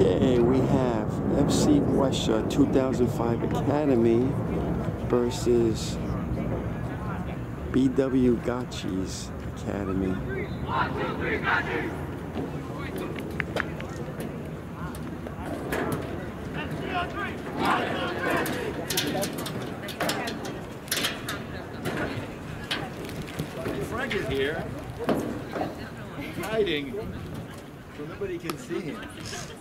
Okay, we have FC Westchester 2005 Academy versus BW Gottschee's Academy. Frank is here, hiding so nobody can see him.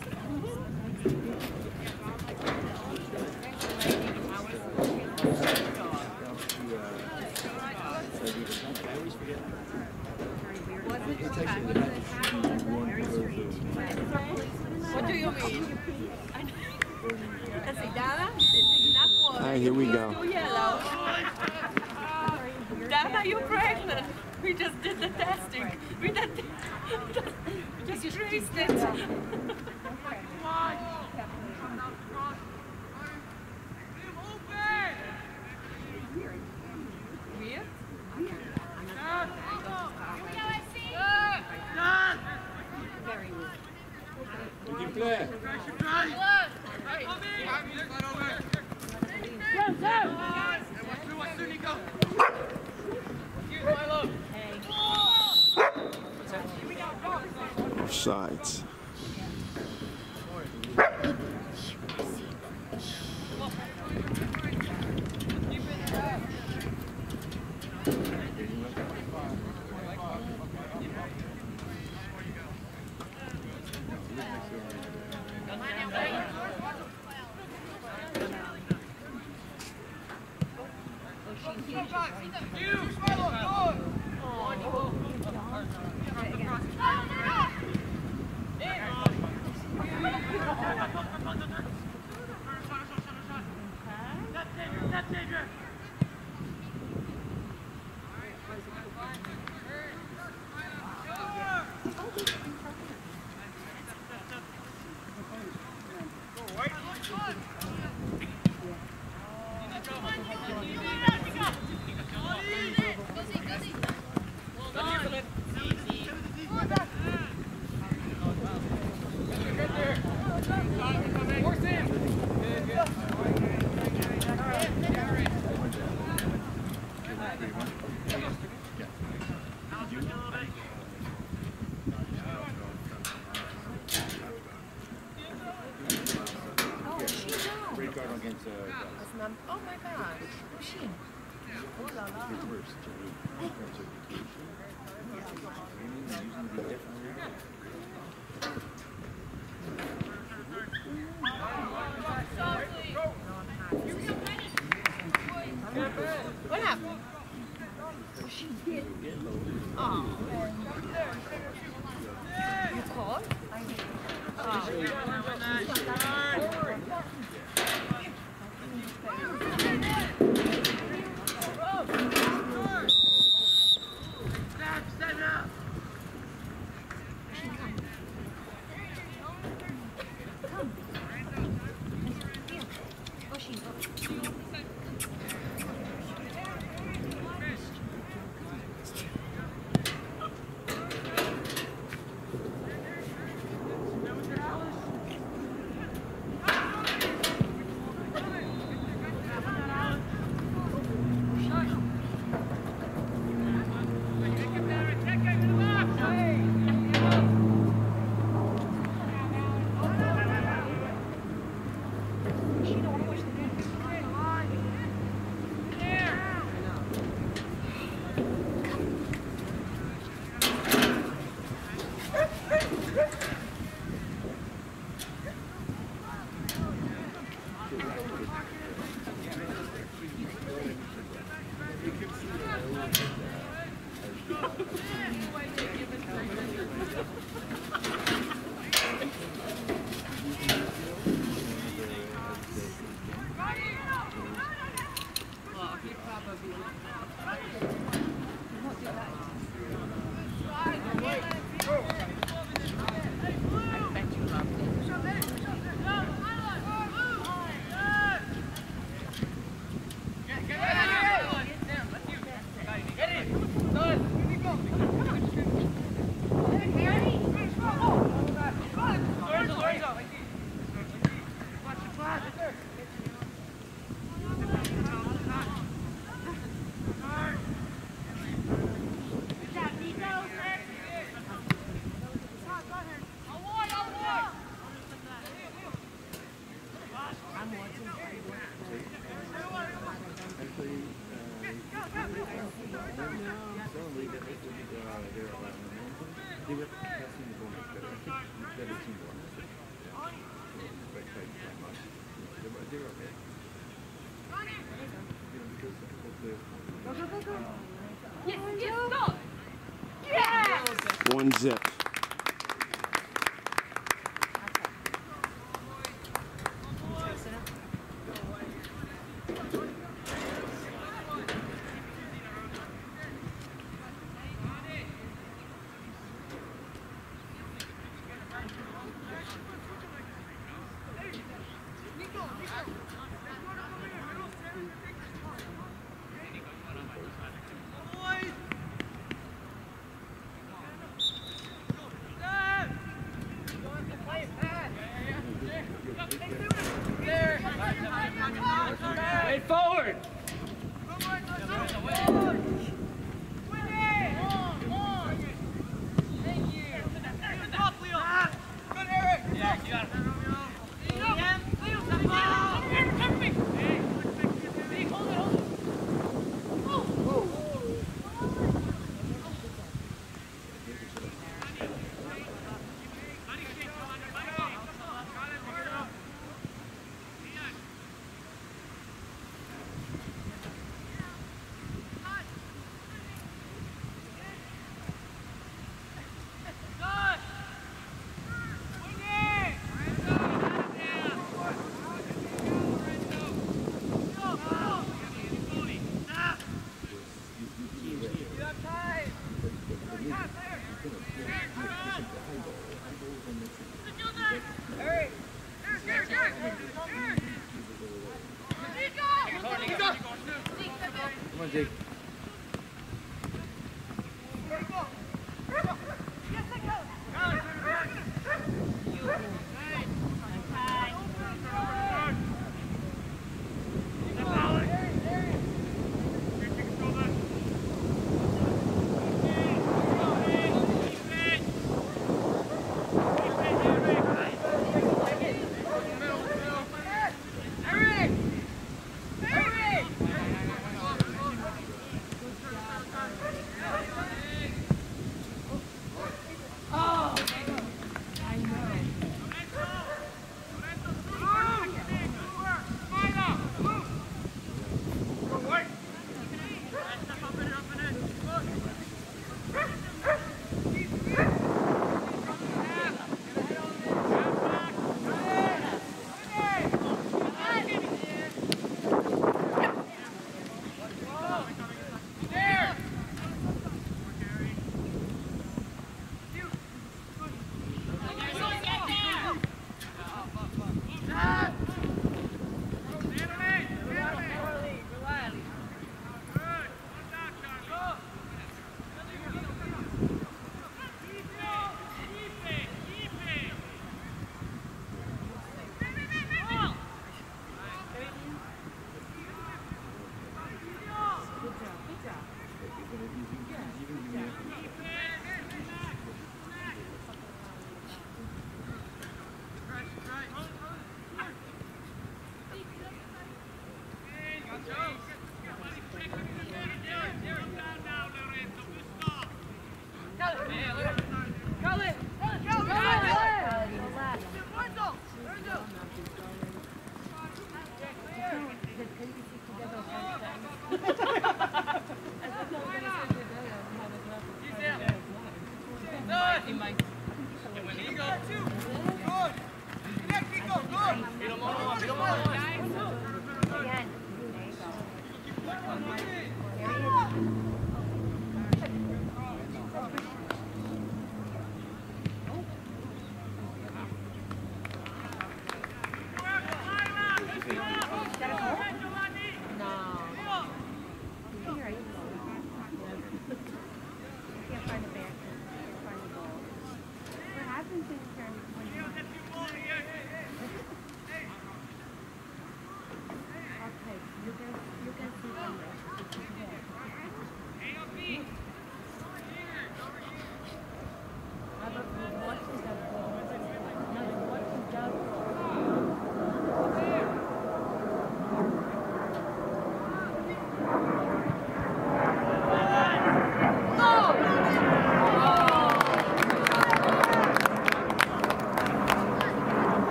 Yeah!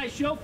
Guys, show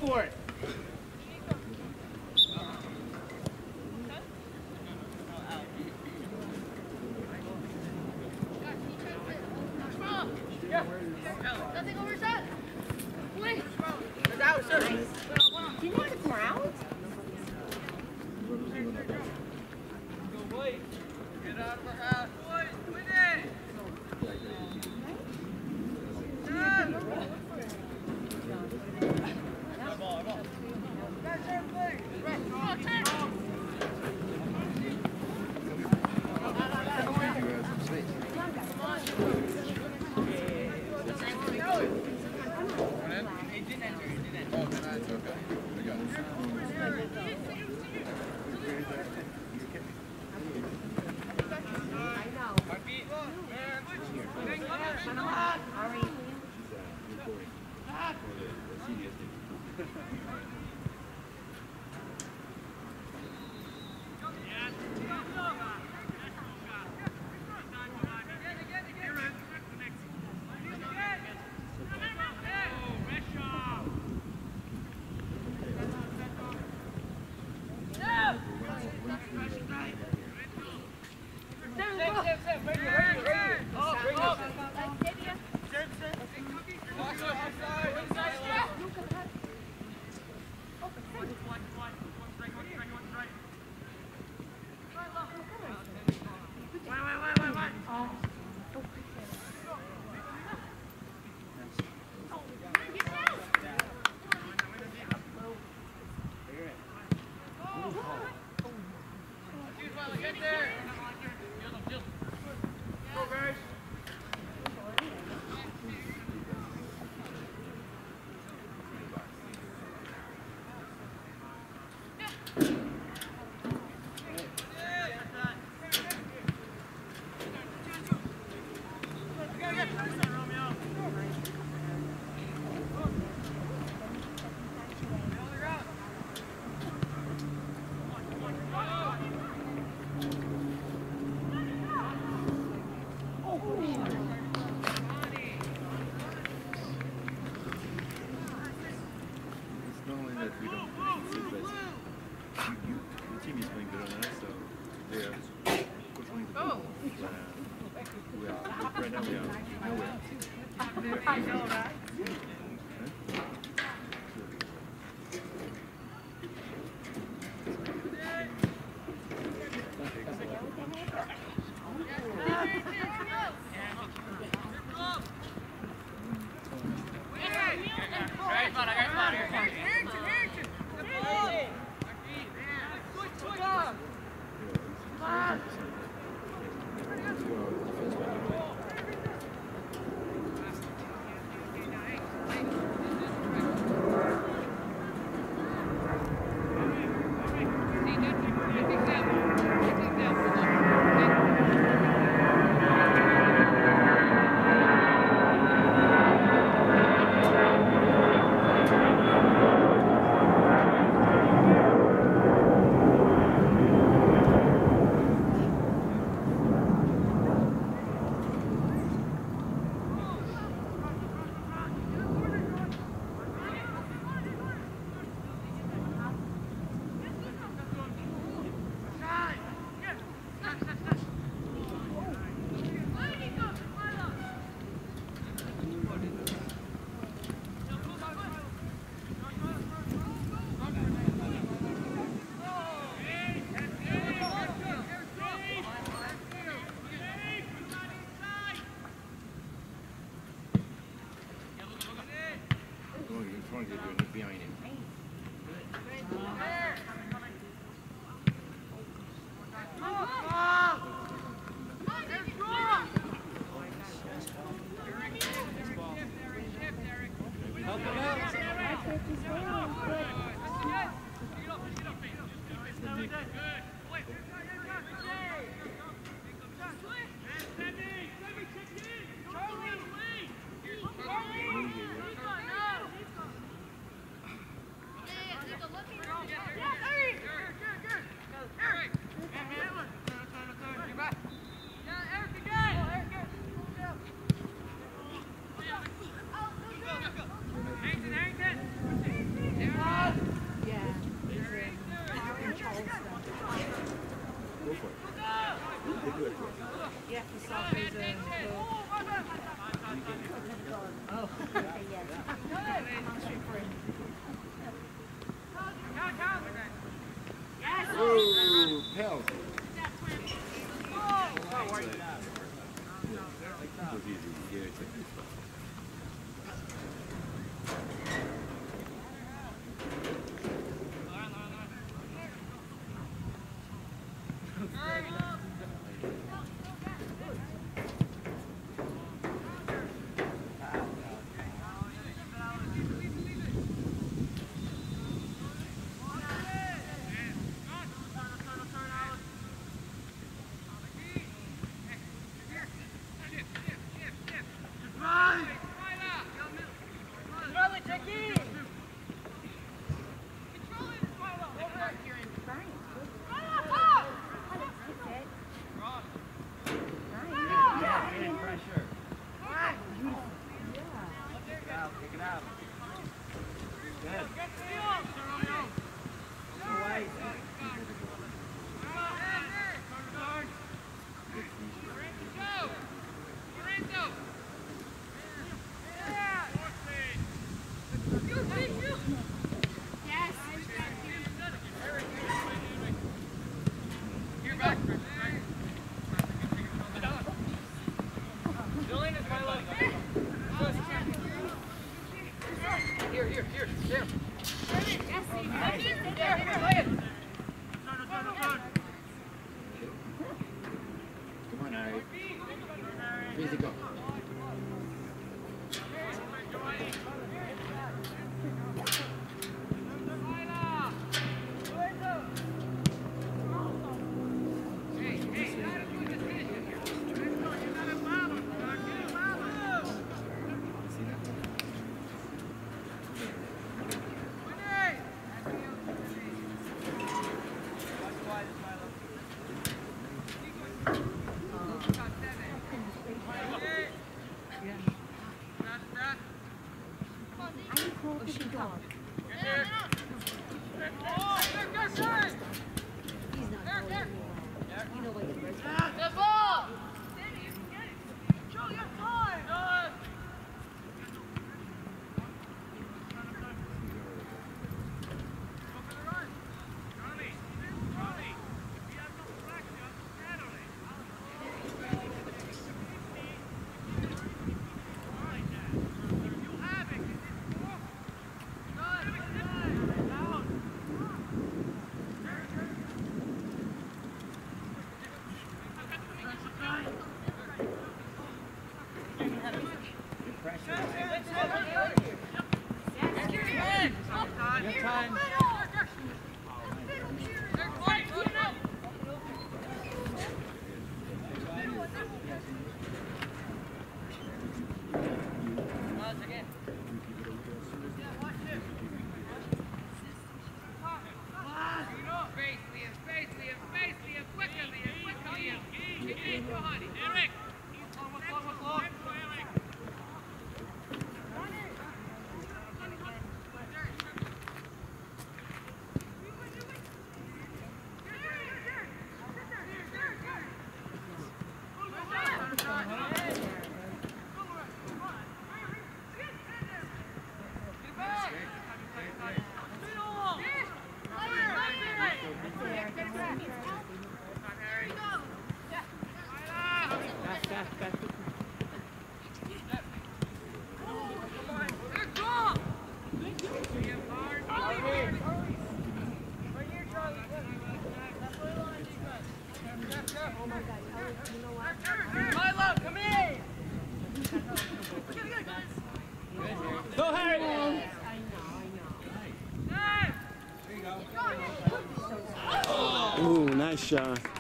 Ooh,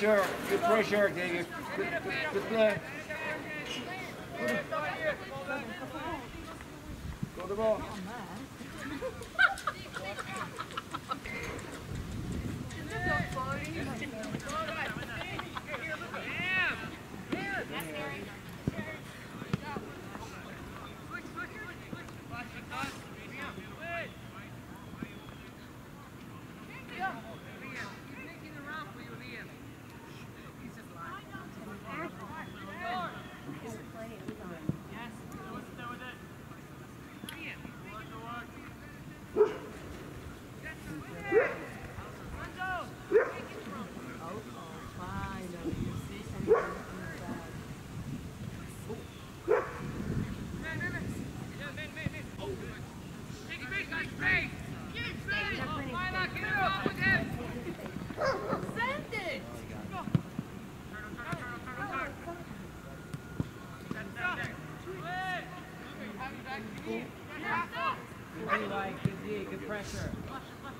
pressure, good pressure, David. Good, good, play.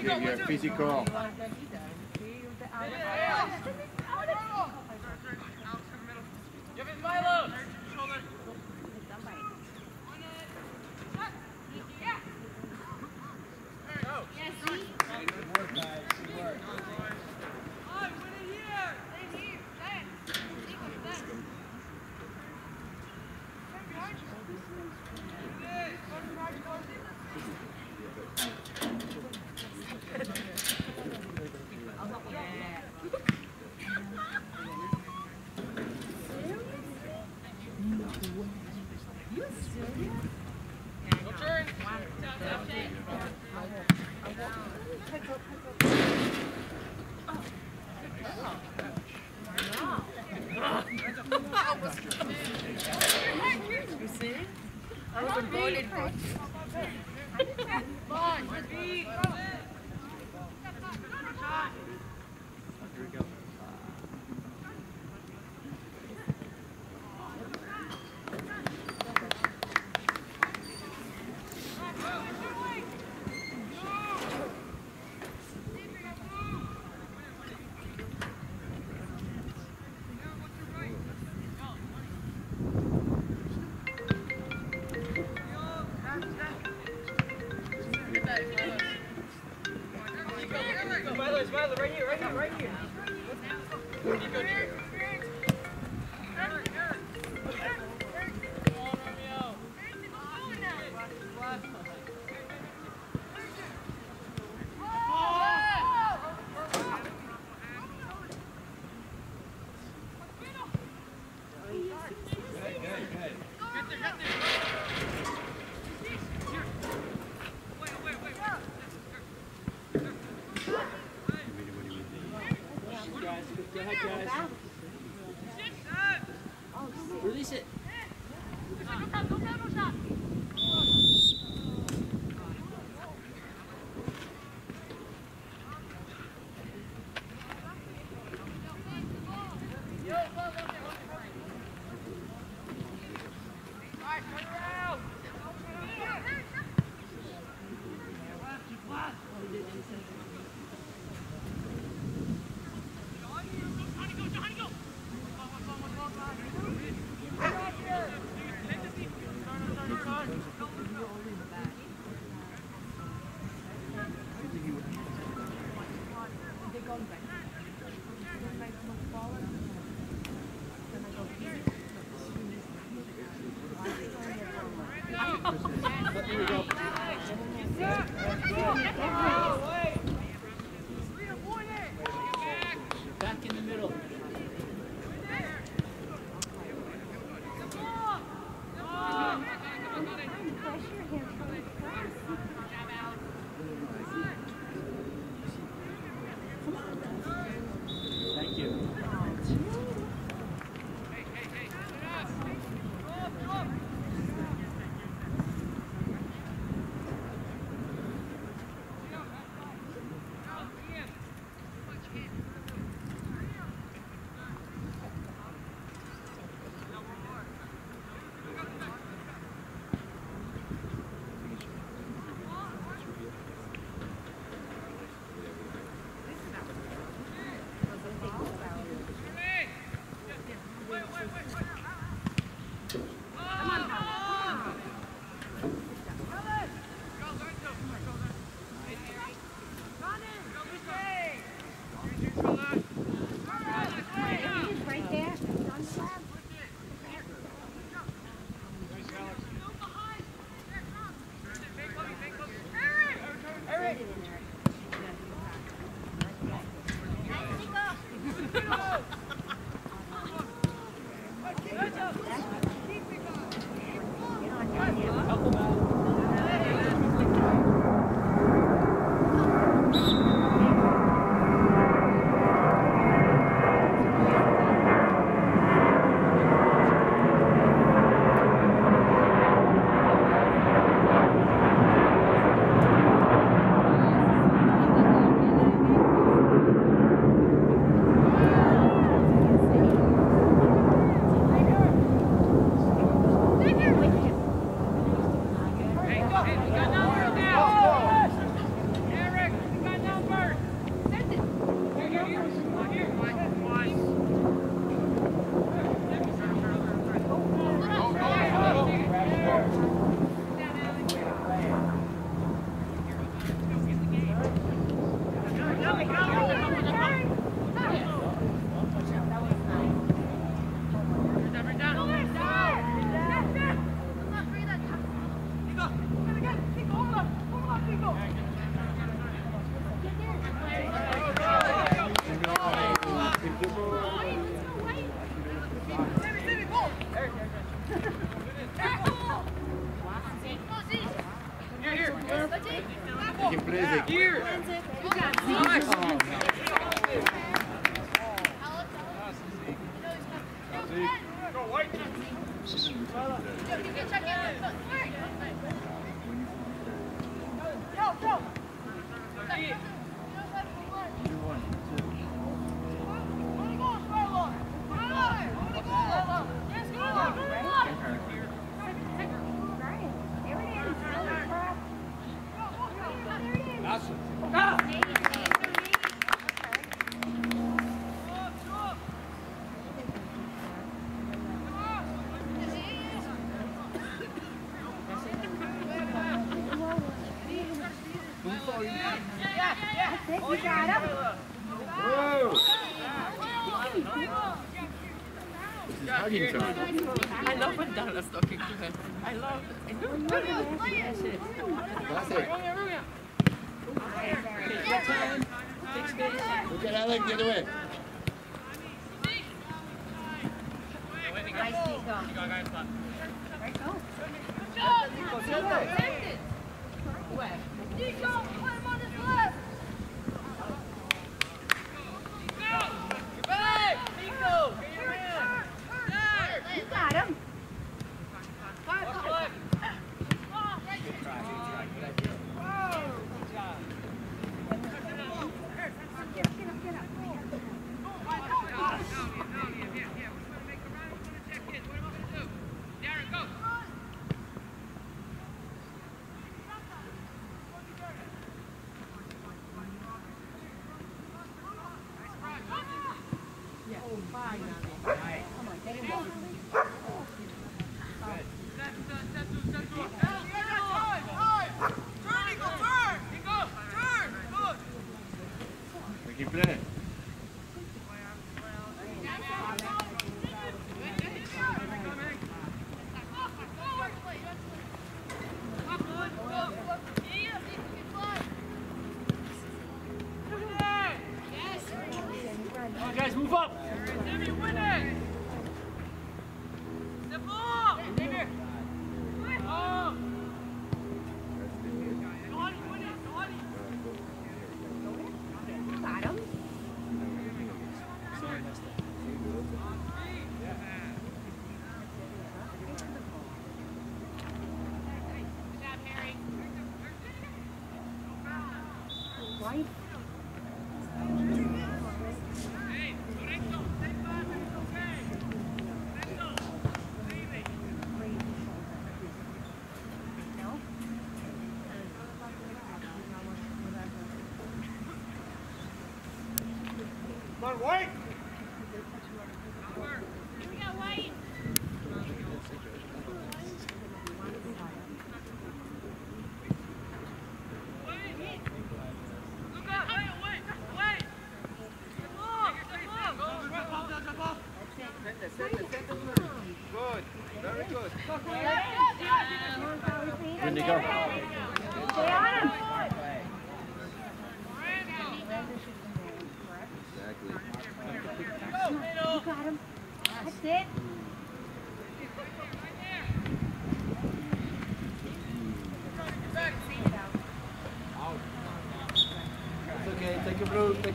Xavier, physical. Guys. you can play the gear. Go, White. white.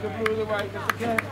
can prove the right, Mr. Kennedy.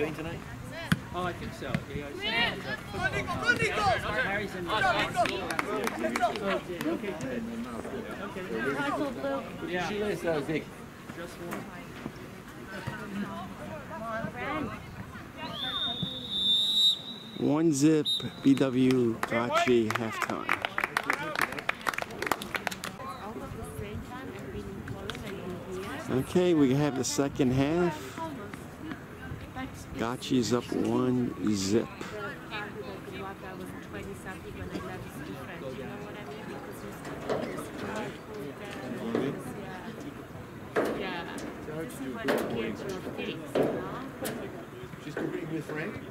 Going tonight? Oh, I think so. Yeah, I see. Harry's in the Okay, good. Okay. Yeah. Sheila is uh, Vic. Just one. One zip BW Gottschee halftime. Okay, we have the second half. Gottschee's up one zip. She's competing with Frank?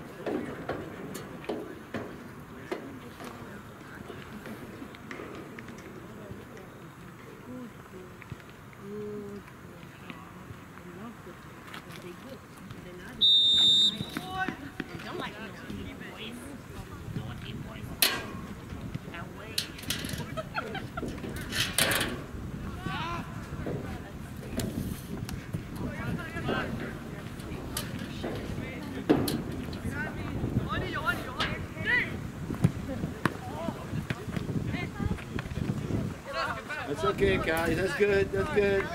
Okay, guys. That's good. That's good.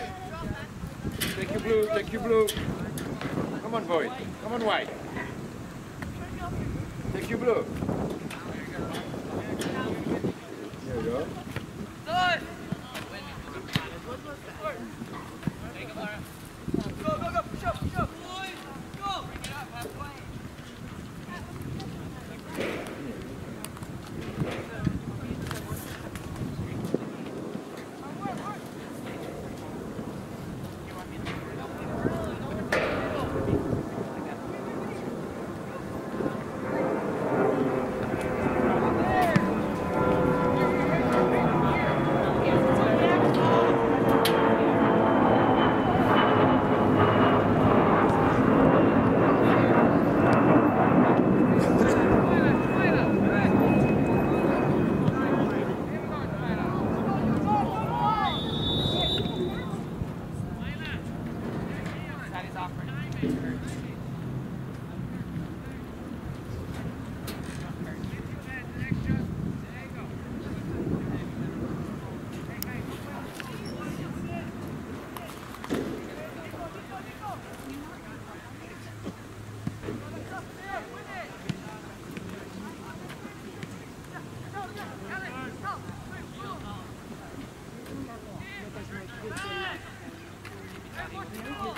Take your blue. Take your blue. Come on, boy. Come on, white.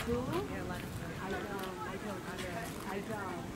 do? I don't, I don't, I don't.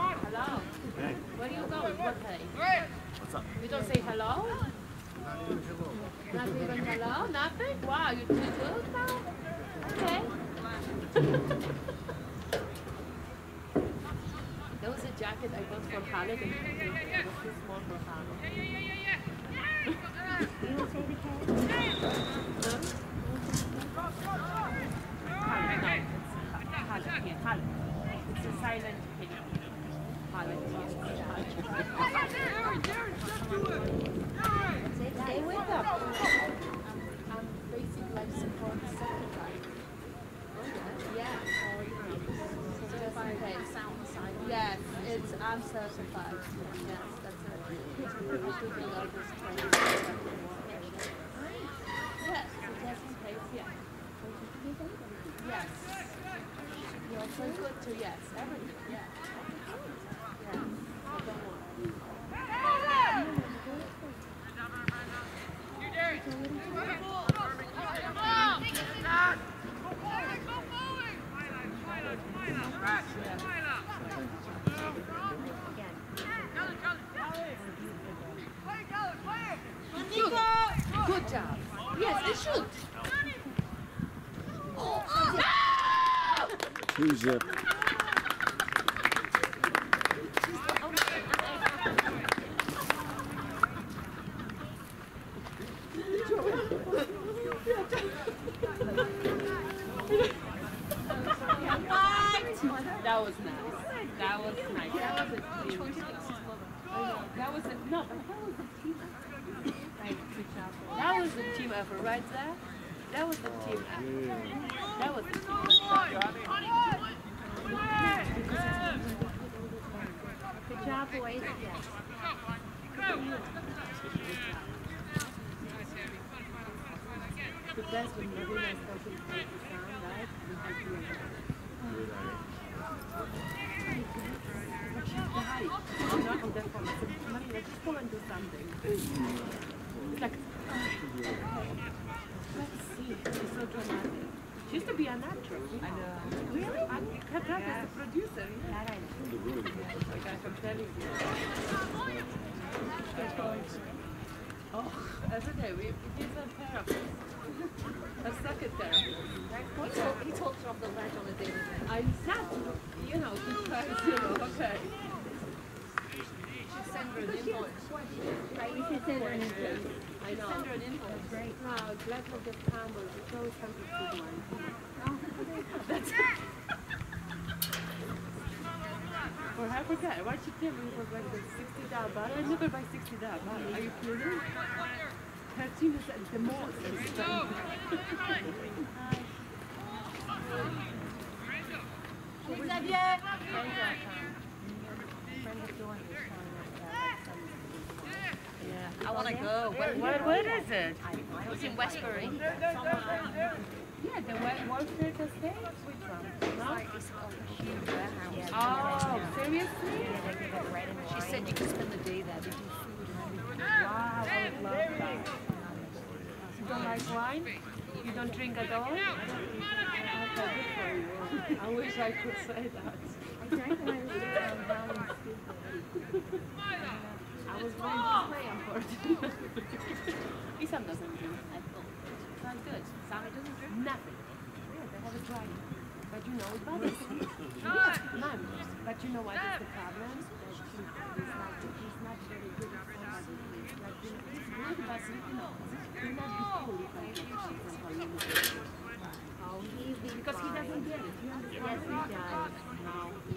Thank you. Yes, they should. Two zip. can't believe we're going to sixty. I never buy sixty. Are you kidding? Thirteen is the most. Xavier. I want to go. Where is it? It's in Westbury. Yeah, the Westbury red and She said you could spend the day there. They do food and everything. Wow, I love that. You don't like wine? You don't drink at all? Okay, good for you. I wish I could say that. I drank when I was down in school. I was going to play, unfortunately. Isam doesn't drink. That's good. Sami doesn't drink? Nothing. Yeah, they have a dry. But you know, it bothers him. None. But you know what is the problem? That he, he's, not, he's not very good at somebody. Like, you he's good, but you know, he's not be cool if I take something from him. Oh, he's Because he doesn't get it. You understand? Yes, he does.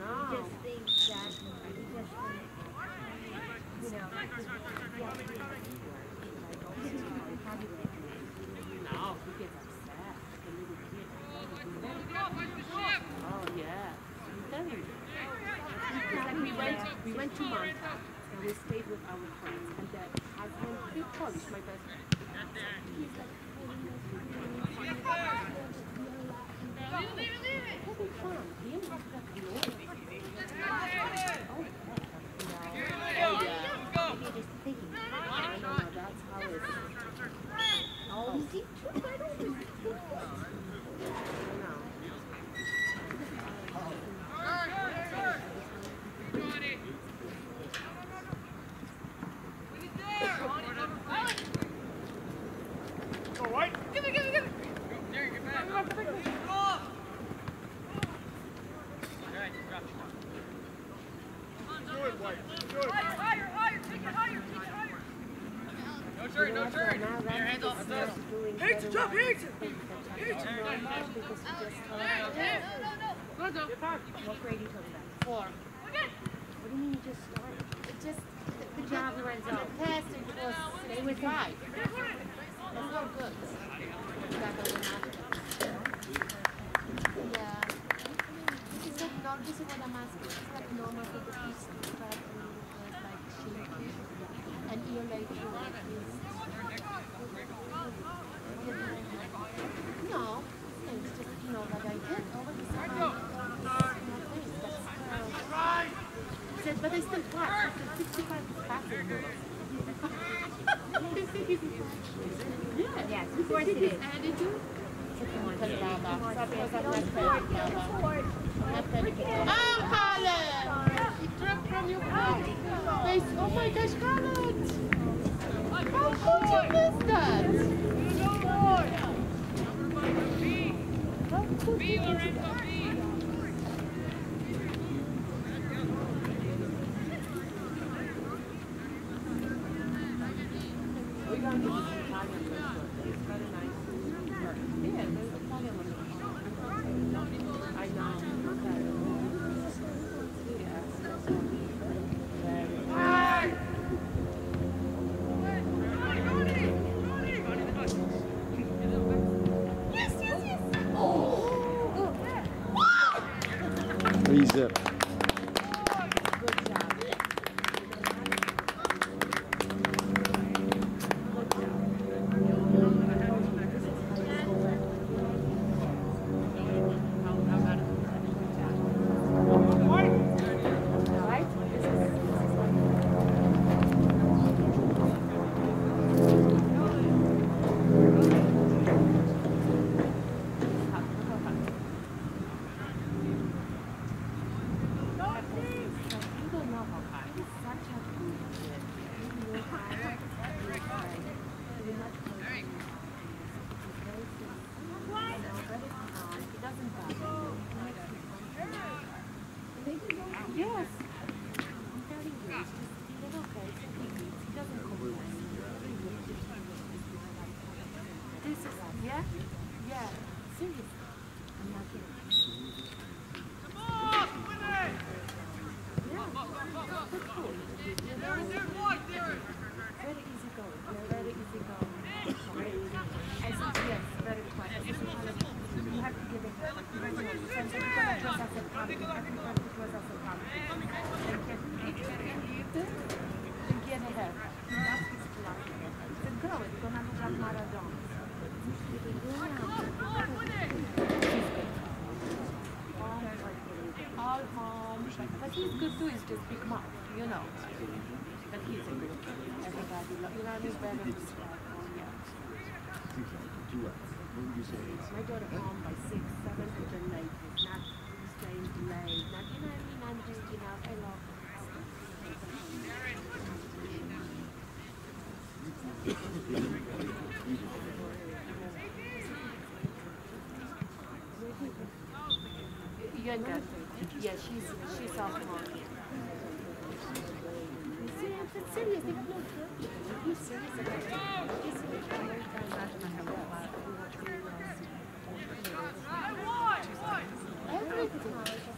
No, He just thinks that, he just thinks, you know, yeah, he- No, he gets upset. The little kid. Oh yeah. I'm telling you. It's like we went we went to Malta and we stayed with our friends and the husband he's Polish, my best friend. He's like having fun. Him has got no Oh, Rebecca. Yeah, she's she's sophomore. It's. They have no Every time.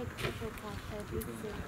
I çok çok çok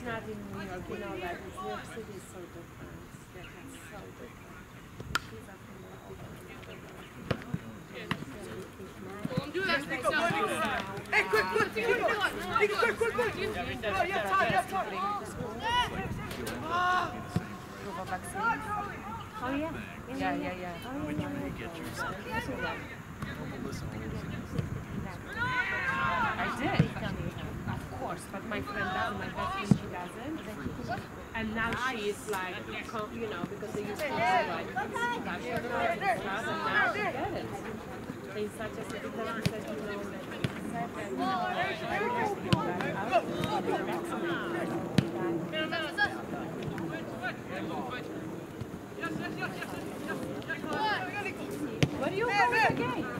it's not in New York, you know that. New York City is so different. It's so different. Hey, quick, quick, quick, quick, quick, quick. Oh, yeah. Yeah, yeah, I did but my friend does, my best friend, she doesn't. And now she's like, you know, because they used to be like, and now she gets it. They such a city she said, you know, oh, what do you want again?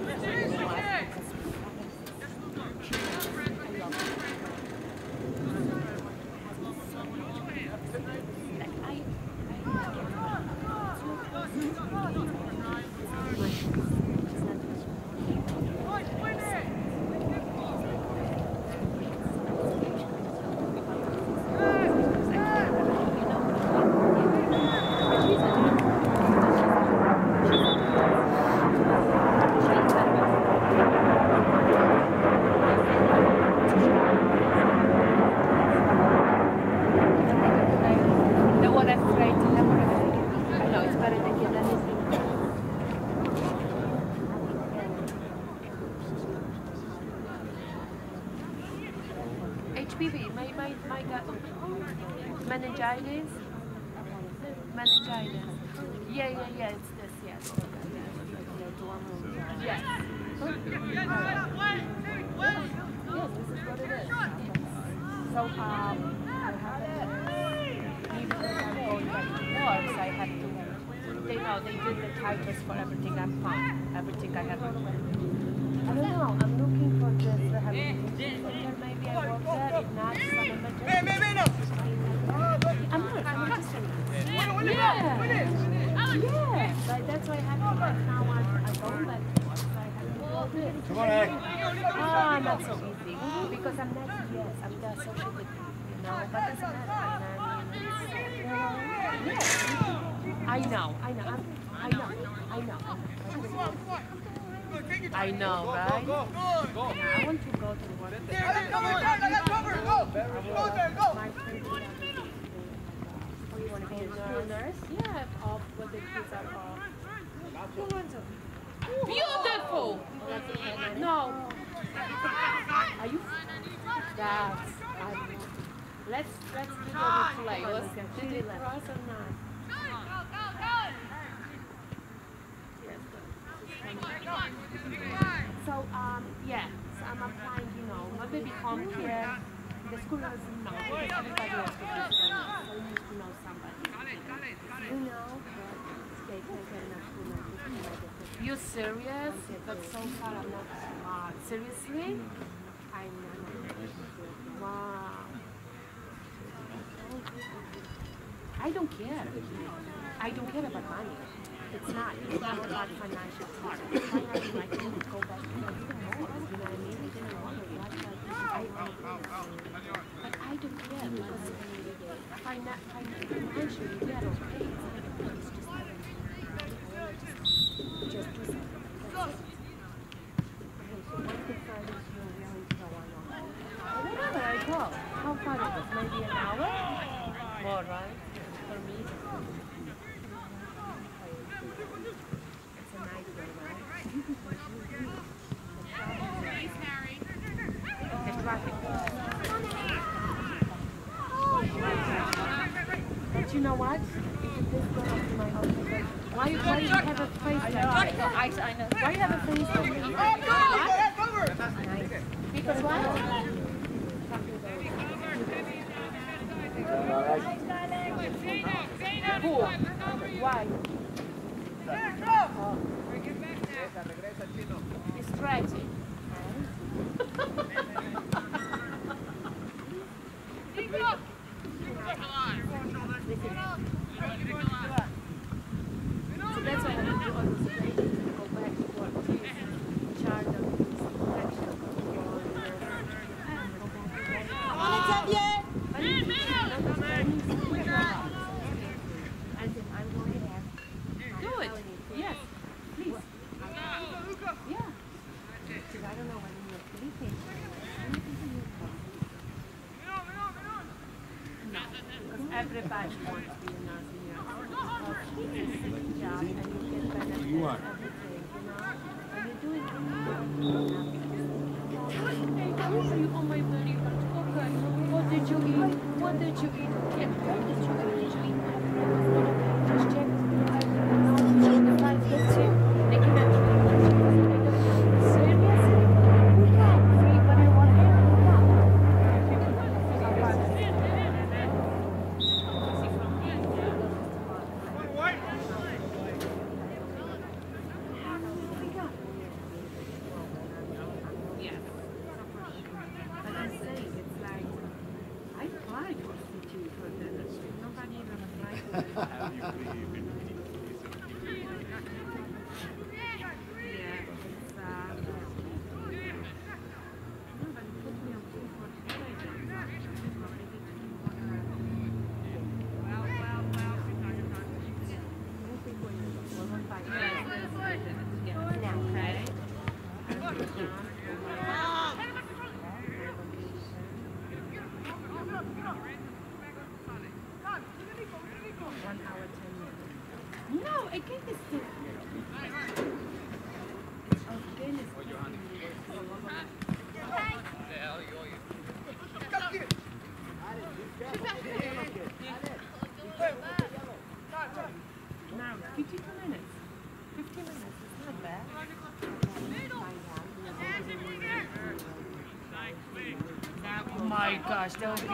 That's why I have to, like, now I'm, I'm home, but to go there. Come on, Egg. Ah, not so easy. Because I'm not, yes, I'm the associate with, you know, but doesn't matter. And, uh, yes. I know, I know, I'm, I know, I know. I know, right? Yeah, I want to go to work. My friend, you want to be a nurse? Yeah, of what the kids are all. Beautiful! No. Are you? That's. Let's let's do the replay. Let's did it cross or not? So um yeah, so I'm applying, you know, my baby home care. The school doesn't know everybody else doing so you need to know somebody. You know, but they can't get enough school. You serious? But so far I'm not smart. Seriously? I'm. Wow. I don't care. I don't care about money. It's not. It's not about financial part. Financial, I can go back to know. You know what I mean? I didn't want to. That's why I, I, but I don't care because fina- financially, they gosh, that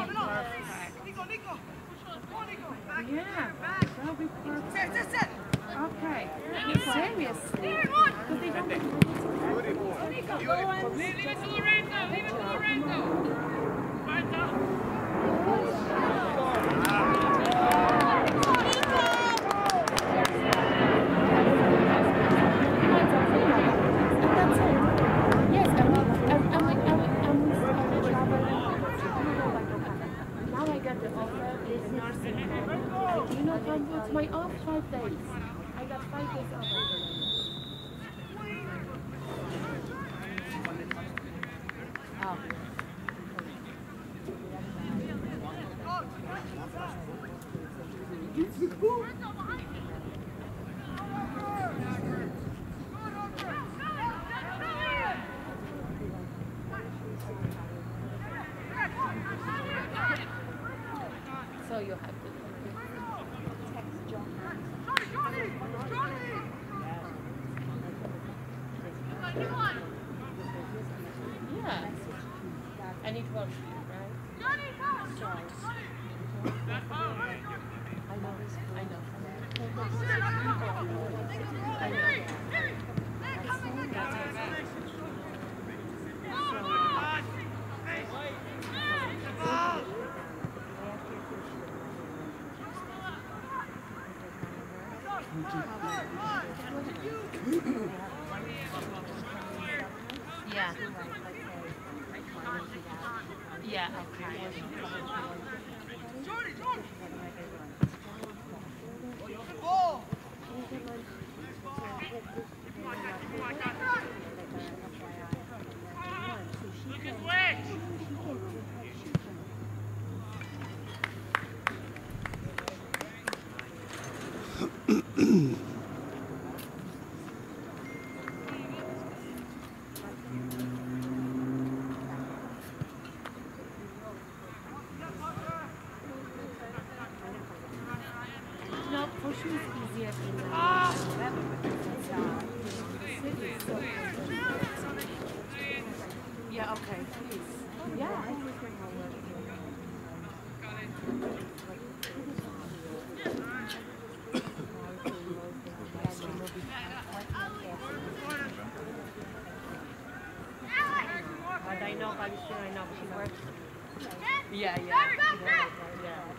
Yeah, yeah. yeah.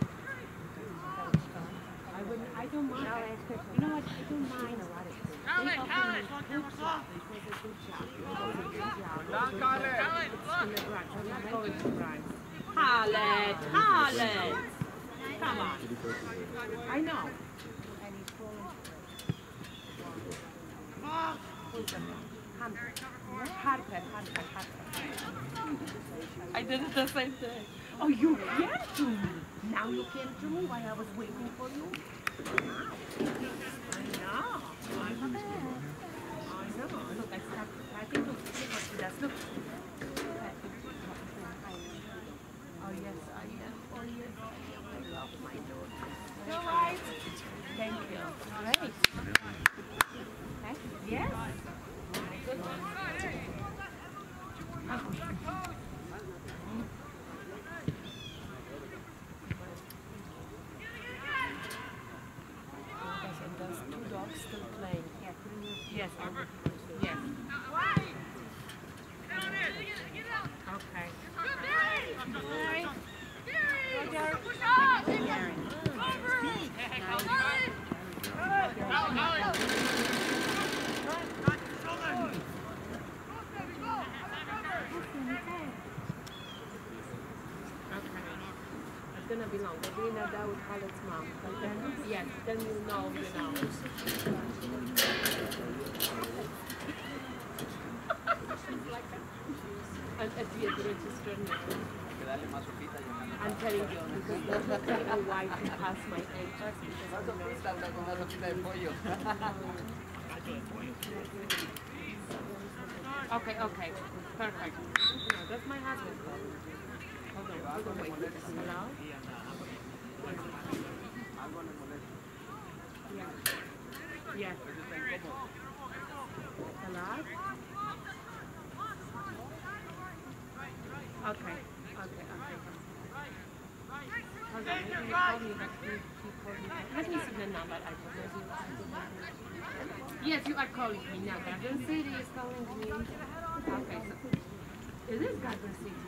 I wouldn't, I don't mind. You know what, I don't mind a lot of things. They offer me good job. They say good job. They say good. Good job. It's in the branch. I'm not going to branch. Harlot, harlot. Come on. I know. And he's falling Who's the man? Harper. Harper, Harper, Harper. I did it the same day. Oh, you came to me. Now you came to me while I was waiting for you. Know. I. I know. I. Oh yes, I am. Oh I love my daughter. All right. Medina Dawood Khaled's mom. Then, yes, then you know, you know. and at the register. I'm telling you, because that's not telling you why to pass my age. okay, okay, perfect. That's my husband. Hold on, hold on, wait. Hello? Yes. Alive? Okay. Okay. Okay. Okay. You Yes, you are calling me now. Garden City is calling me. Okay. Is it is Garden City.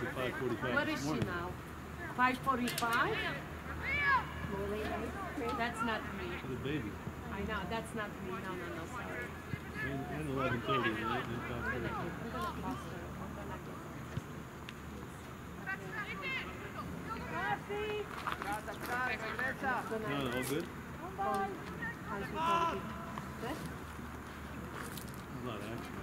was at 5.45 What is she now? 5.45? That's not me. For the baby. I know, that's not me. No, no, no, sorry. And, and 11.30 and 5.45. We're going to cost her. No, no, all good? It's action.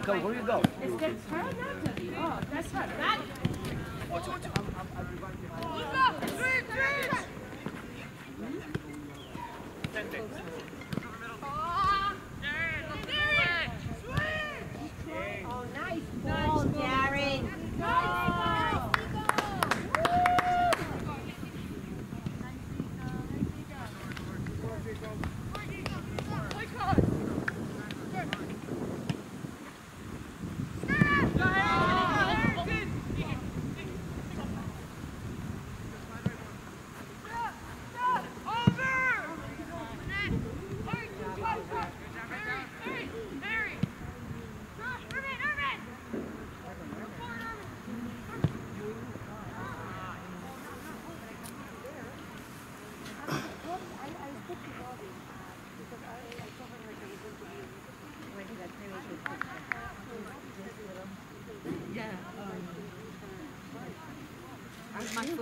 Uncle, where you go?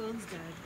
My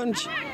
Tunch.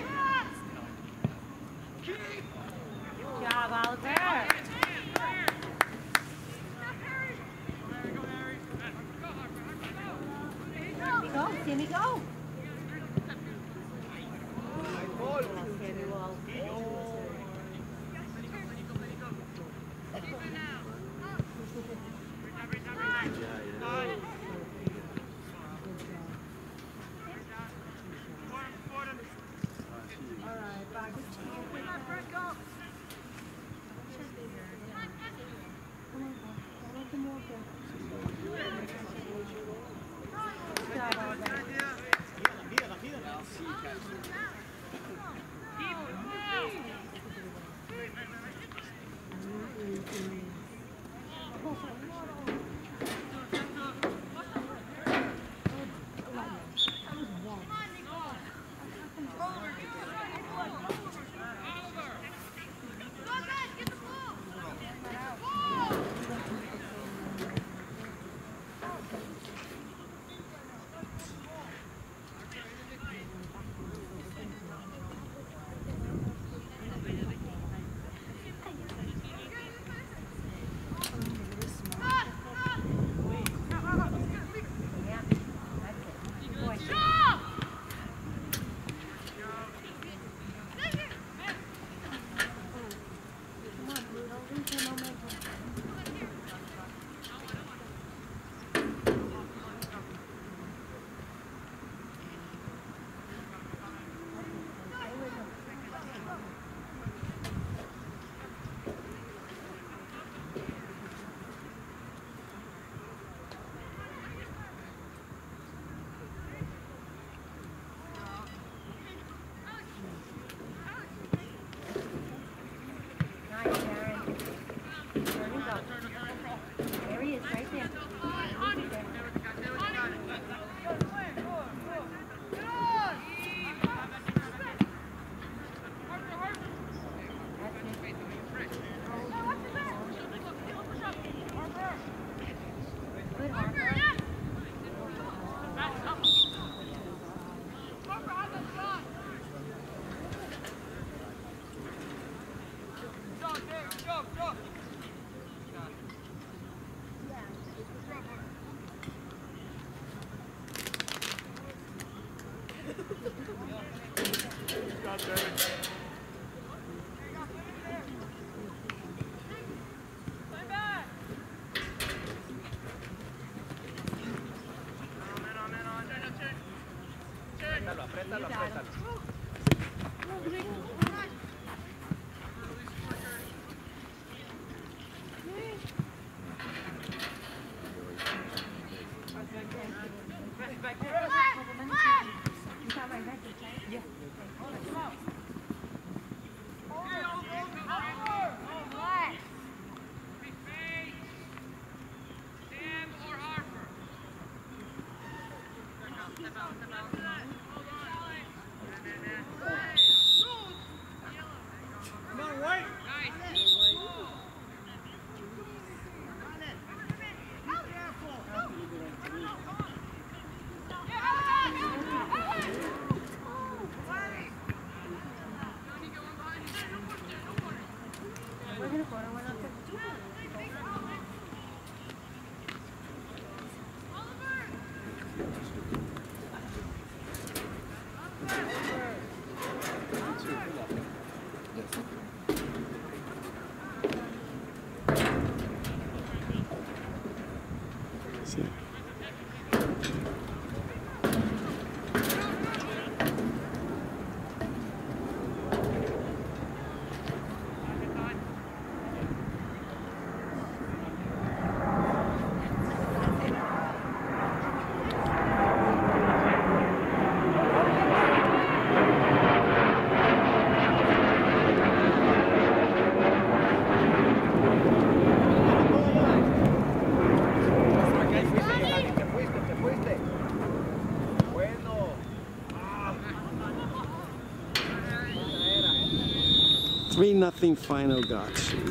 Nothing final Gottschee.